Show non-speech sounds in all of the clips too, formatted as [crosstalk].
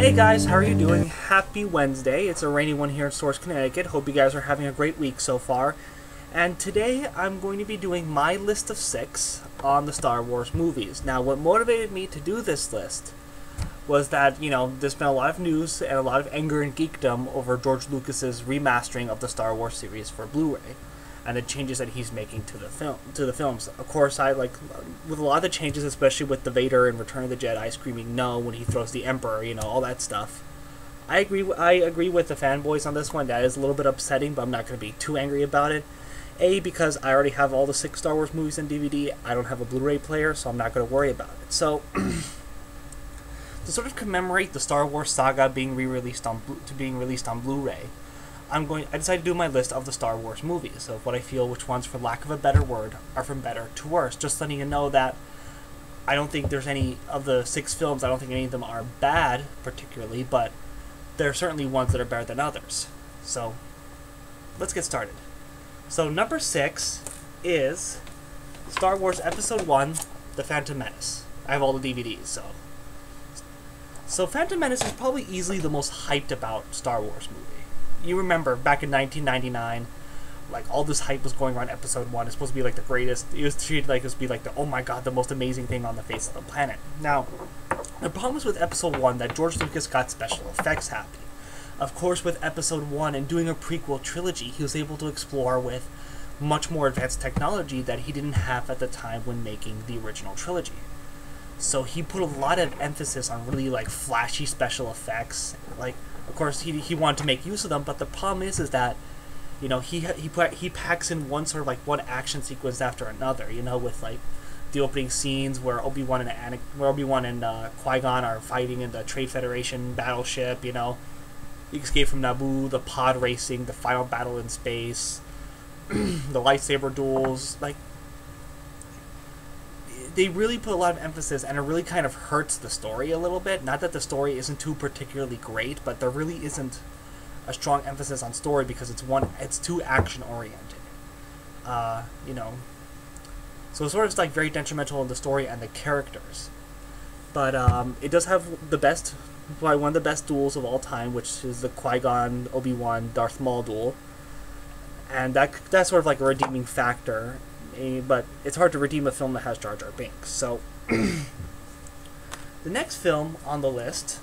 Hey guys, how are you doing? Happy Wednesday. It's a rainy one here in Storrs, Connecticut. Hope you guys are having a great week so far. And today I'm going to be doing my list of six on the Star Wars movies. Now, what motivated me to do this list was that, you know, there's been a lot of news and a lot of anger and geekdom over George Lucas's remastering of the Star Wars series for Blu-ray and the changes that he's making to the film to the films. Of course, I like with a lot of the changes, especially with the Vader in Return of the Jedi screaming no when he throws the Emperor, you know, all that stuff. I agree. I agree with the fanboys on this one. That is a little bit upsetting, but I'm not going to be too angry about it. A because I already have all the six Star Wars movies in DVD. I don't have a Blu-ray player, so I'm not going to worry about it. So. [clears throat] to sort of commemorate the Star Wars saga being re-released on to being released on Blu-ray, I'm going. I decided to do my list of the Star Wars movies of what I feel which ones, for lack of a better word, are from better to worse. Just letting you know that I don't think there's any of the six films. I don't think any of them are bad particularly, but there are certainly ones that are better than others. So let's get started. So number six is Star Wars Episode One: The Phantom Menace. I have all the DVDs, so. So Phantom Menace is probably easily the most hyped about Star Wars movie you remember back in 1999 like all this hype was going around episode one. It's supposed to be like the greatest. It was treated like it was be like the oh my god the most amazing thing on the face of the planet. Now the problem is with episode one that george lucas got special effects happy of course with episode one and doing a prequel trilogy he was able to explore with much more advanced technology that he didn't have at the time when making the original trilogy. So he put a lot of emphasis on really like flashy special effects like of course, he, he wanted to make use of them, but the problem is is that you know he he he packs in one sort of like one action sequence after another. You know, with like the opening scenes where Obi Wan and Anakin, where Obi Wan and uh, Qui Gon are fighting in the Trade Federation battleship. You know, the escape from Naboo, the pod racing, the final battle in space, [clears throat] the lightsaber duels. Like they really put a lot of emphasis, and it really kind of hurts the story a little bit. Not that the story isn't too particularly great, but there really isn't a strong emphasis on story because it's one, it's too action oriented. Uh, you know, so it's sort of like very detrimental in the story and the characters. But um, it does have the best, probably one of the best duels of all time, which is the Qui Gon Obi Wan Darth Maul duel, and that that's sort of like a redeeming factor Eh, but it's hard to redeem a film that has Jar Jar Binks. So, [clears throat] the next film on the list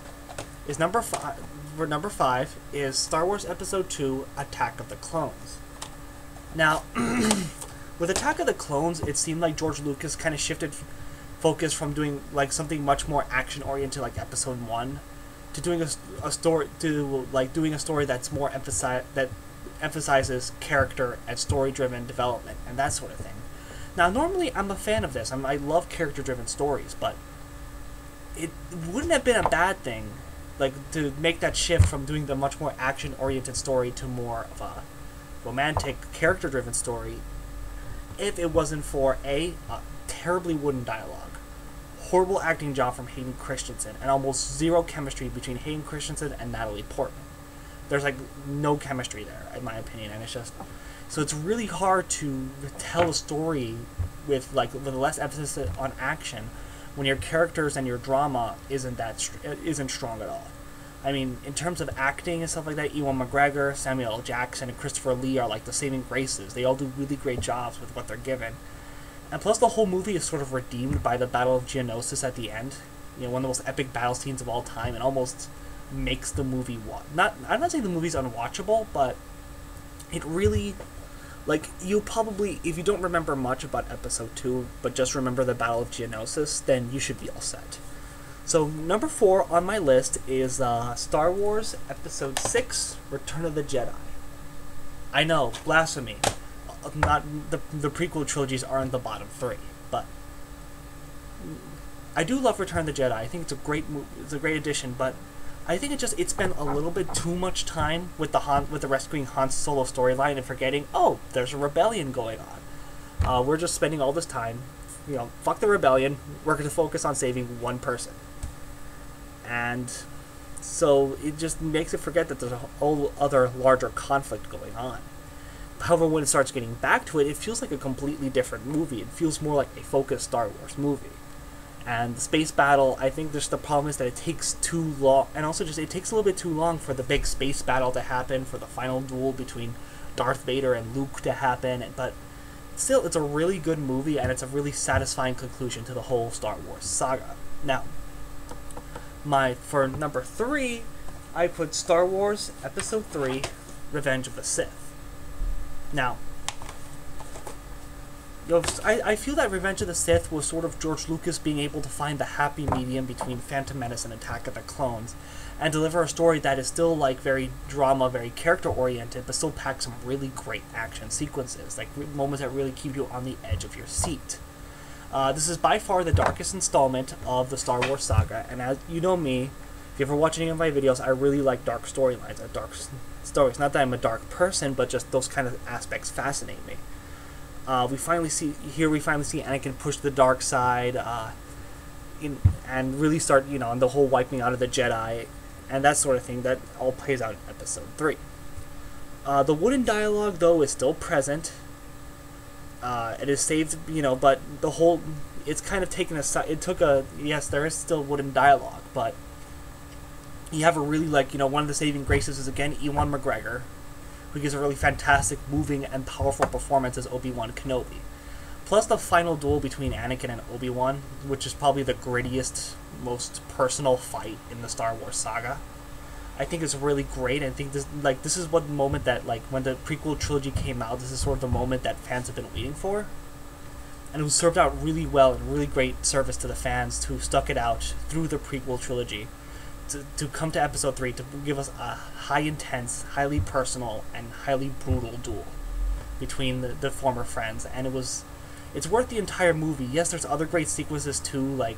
is number five. For number five is Star Wars Episode Two: Attack of the Clones. Now, [clears throat] with Attack of the Clones, it seemed like George Lucas kind of shifted focus from doing like something much more action oriented, like Episode One, to doing a, a story to like doing a story that's more emphasize that emphasizes character and story driven development and that sort of thing. Now, normally I'm a fan of this. I'm, I love character driven stories, but it wouldn't have been a bad thing, like to make that shift from doing the much more action oriented story to more of a romantic character driven story, if it wasn't for a, a terribly wooden dialogue, horrible acting job from Hayden Christensen, and almost zero chemistry between Hayden Christensen and Natalie Portman. There's like no chemistry there, in my opinion, and it's just so it's really hard to tell a story with like with less emphasis on action when your characters and your drama isn't that isn't strong at all. I mean, in terms of acting and stuff like that, Ewan McGregor, Samuel. Jackson, and Christopher Lee are like the saving graces. They all do really great jobs with what they're given. And plus, the whole movie is sort of redeemed by the Battle of Geonosis at the end. You know, one of the most epic battle scenes of all time, and almost makes the movie wa- not. I'm not saying the movie's unwatchable, but it really like you probably if you don't remember much about episode 2 but just remember the battle of geonosis then you should be all set. So number four on my list is uh, star wars episode 6 return of the jedi. I know blasphemy. Uh, not the, the prequel trilogies are in the bottom three but i do love return of the jedi. I think it's a great it's a great addition but I think it just it spent a little bit too much time with the Han with the rescuing Han Solo storyline and forgetting oh there's a rebellion going on. Uh, we're just spending all this time, you know, fuck the rebellion. We're going to focus on saving one person, and so it just makes it forget that there's a whole other larger conflict going on. However, when it starts getting back to it, it feels like a completely different movie. It feels more like a focused Star Wars movie And the space battle, I think just the problem is that it takes too long, and also just it takes a little bit too long for the big space battle to happen, for the final duel between Darth Vader and Luke to happen. But still, it's a really good movie, and it's a really satisfying conclusion to the whole Star Wars saga. Now, my for number three, I put Star Wars Episode Three, Revenge of the Sith. Now, you know, I, I feel that Revenge of the Sith was sort of George Lucas being able to find the happy medium between Phantom Menace and Attack of the Clones, and deliver a story that is still like very drama, very character oriented, but still packs some really great action sequences, like moments that really keep you on the edge of your seat. Uh, this is by far the darkest installment of the Star Wars saga, and as you know me, if you ever watch any of my videos, I really like dark storylines, uh, dark stories. Not that I'm a dark person, but just those kind of aspects fascinate me. Uh, we finally see here. We finally see Anakin push the dark side, uh, in, and really start, you know, the whole wiping out of the Jedi, and that sort of thing. That all plays out in Episode Three. Uh, the wooden dialogue, though, is still present. Uh, it is saved, you know, but the whole it's kind of taken a It took a yes, there is still wooden dialogue, but you have a really like you know one of the saving graces is again Ewan McGregor, who gives a really fantastic, moving, and powerful performance as Obi Wan Kenobi. Plus the final duel between Anakin and Obi Wan, which is probably the grittiest, most personal fight in the Star Wars saga. I think is really great. And I think this like this is what moment that like when the prequel trilogy came out, this is sort of the moment that fans have been waiting for. And it was served out really well and really great service to the fans who stuck it out through the prequel trilogy to, to come to episode 3 to give us a high intense, highly personal, and highly brutal duel between the, the former friends. And it was it's worth the entire movie. Yes, there's other great sequences too, like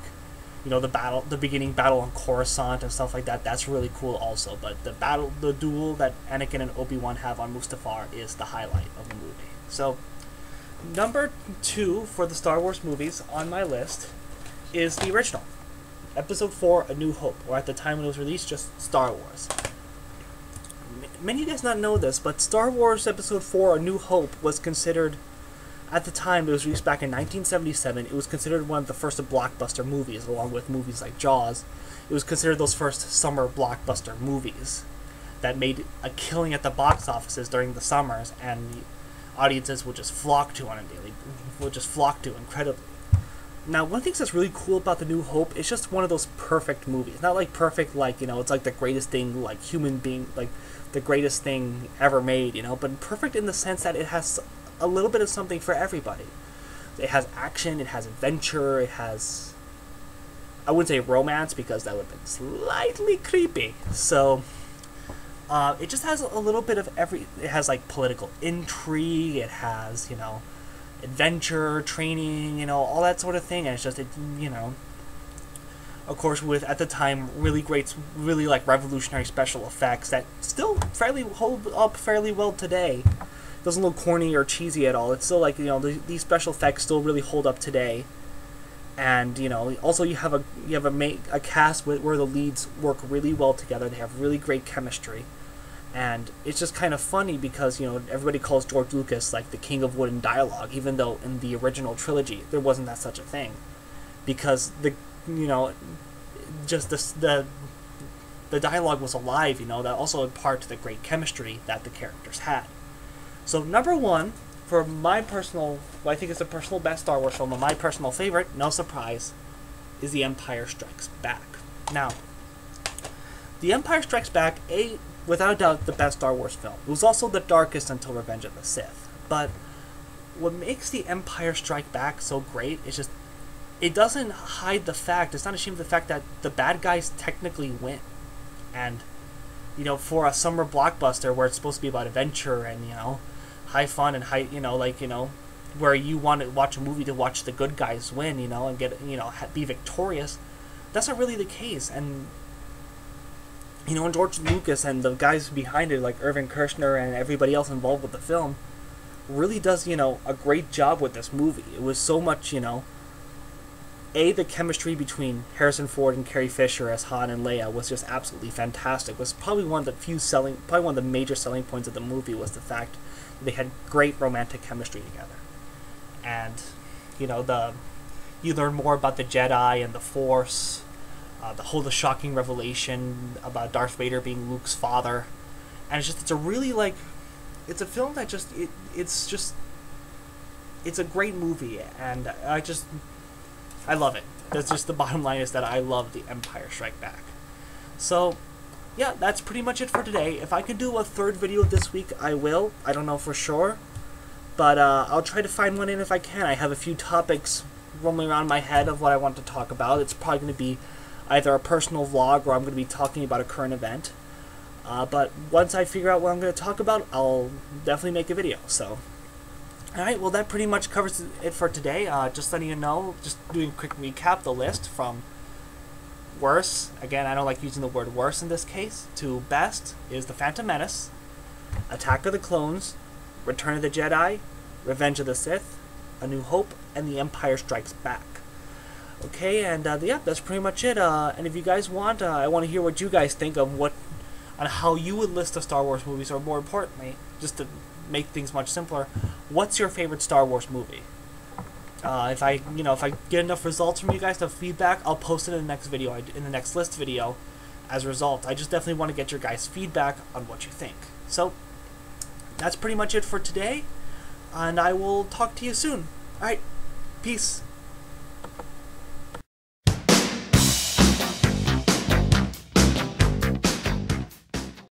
you know the battle the beginning battle on Coruscant and stuff like that. That's really cool also. But the battle the duel that Anakin and Obi-Wan have on Mustafar is the highlight of the movie. So number two for the Star Wars movies on my list is the original. Episode 4, A New Hope, or at the time when it was released, just Star Wars. Many of you guys not know this, but Star Wars Episode 4, A New Hope was considered, at the time it was released back in 1977, it was considered one of the first blockbuster movies, along with movies like Jaws. It was considered those first summer blockbuster movies that made a killing at the box offices during the summers, and the audiences would just flock to on a daily, would just flock to incredibly. Now, one of the things that's really cool about The New Hope, it's just one of those perfect movies. Not like perfect, like, you know, it's like the greatest thing, like human being, like the greatest thing ever made, you know, but perfect in the sense that it has a little bit of something for everybody. It has action, it has adventure, it has. I wouldn't say romance because that would have been slightly creepy. So, uh, it just has a little bit of every. It has like political intrigue, it has, you know, adventure, training, you know, all that sort of thing. And it's just, it, you know, of course, with at the time really great, really like revolutionary special effects that still fairly hold up fairly well today. It doesn't look corny or cheesy at all. It's still like you know the, these special effects still really hold up today. And you know, also you have a you have a ma- a cast with, where the leads work really well together. They have really great chemistry and it's just kind of funny because you know everybody calls George Lucas like the king of wooden dialogue, even though in the original trilogy there wasn't that such a thing, because the you know just the the the dialogue was alive. You know that also in part to the great chemistry that the characters had. So number one for my personal, what I think is a personal best Star Wars film, and my personal favorite, no surprise, is The Empire Strikes Back. Now, The Empire Strikes Back, a without a doubt the best Star Wars film. It was also the darkest until Revenge of the Sith. But what makes the Empire Strike Back so great is just it doesn't hide the fact, it's not ashamed of the fact that the bad guys technically win. And you know, for a summer blockbuster where it's supposed to be about adventure and, you know, high fun and high, you know, like, you know, where you want to watch a movie to watch the good guys win, you know, and get, you know, be victorious, that's not really the case. And you know, and George Lucas and the guys behind it, like Irvin Kershner and everybody else involved with the film, really does, you know, a great job with this movie. It was so much, you know, a the chemistry between Harrison Ford and Carrie Fisher as Han and Leia was just absolutely fantastic. It was probably one of the few selling, probably one of the major selling points of the movie was the fact that they had great romantic chemistry together, and you know the You learn more about the Jedi and the Force, uh, the whole the shocking revelation about Darth Vader being Luke's father, and it's just it's a really like, it's a film that just it it's just, it's a great movie, and I just, I love it. That's just the bottom line is that I love the Empire Strike Back. So, yeah, that's pretty much it for today. If I could do a third video this week, I will. I don't know for sure. But uh, I'll try to find one in if I can. I have a few topics roaming around my head of what I want to talk about. It's probably going to be either a personal vlog or I'm going to be talking about a current event. Uh, but once I figure out what I'm going to talk about, I'll definitely make a video. So, alright, well, that pretty much covers it for today. Uh, just letting you know, just doing a quick recap the list from worse, again, I don't like using the word worse in this case, to best is The Phantom Menace, Attack of the Clones, Return of the Jedi, Revenge of the Sith, A New Hope, and The Empire Strikes Back. Okay, and uh, yeah, that's pretty much it. Uh, and if you guys want, uh, I want to hear what you guys think of what, on how you would list the Star Wars movies, or more importantly, just to make things much simpler, what's your favorite Star Wars movie? Uh, if I, you know, if I get enough results from you guys, the feedback, I'll post it in the next video, in the next list video, as a result. I just definitely want to get your guys' feedback on what you think. So, that's pretty much it for today, and I will talk to you soon. Alright, peace.